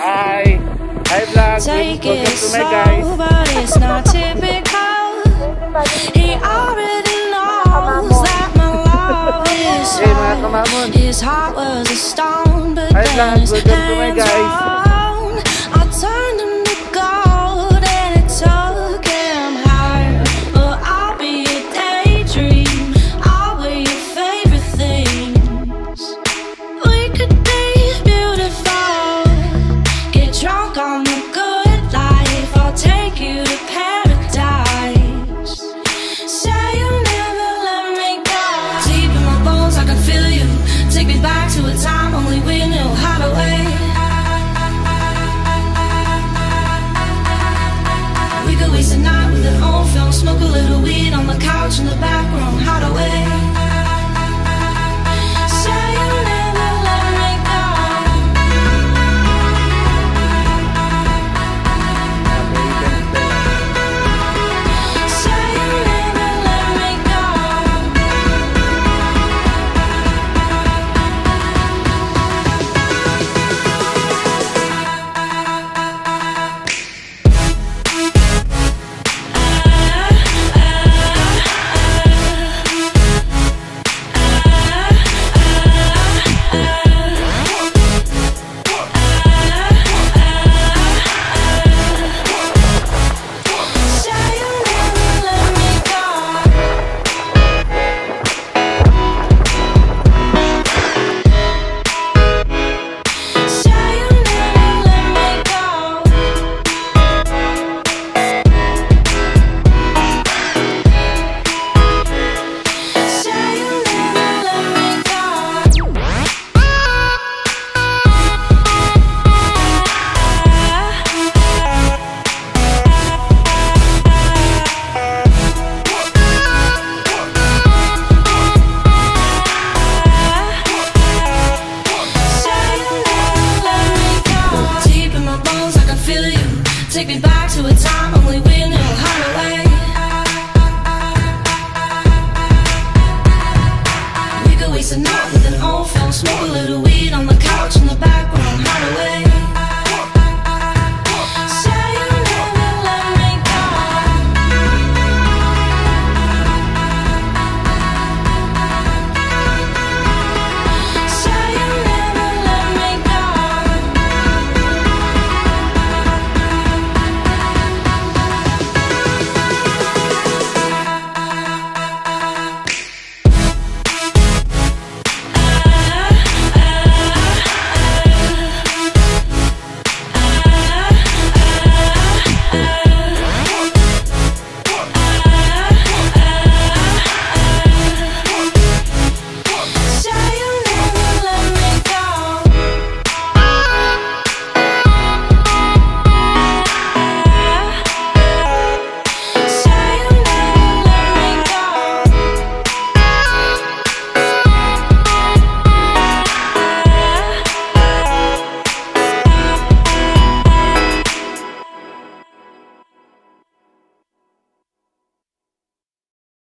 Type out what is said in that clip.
Hi! Hi vlog! Take Welcome it to my guys! slow, but it's not typical. He already knows that my love is kamamon! His heart was a stone, but then his hands were the couch in the back room, hide away. Smoke a little weed on the couch in the back